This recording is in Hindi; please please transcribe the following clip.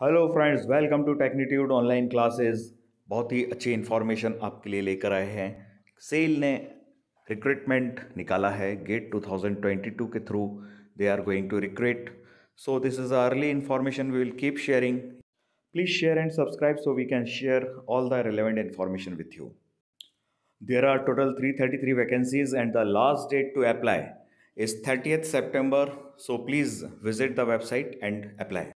Hello friends welcome to Technitude online classes बहुत ही अच्छी इन्फॉर्मेशन आपके लिए लेकर आए हैं। सेल ने रिक्रूटमेंट निकाला है गेट 2022 के through they are going to recruit so this is early information we will keep sharing please share and subscribe so we can share all the relevant information with you there are total 333 vacancies and the last date to apply is 30th September. So, please visit the website and apply.